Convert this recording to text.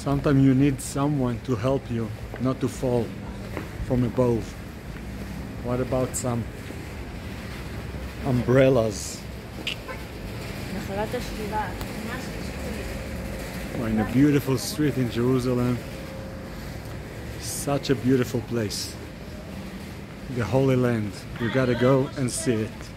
Sometimes you need someone to help you not to fall from above. What about some umbrellas? We're in a beautiful street in Jerusalem. Such a beautiful place. The Holy Land. You gotta go and see it.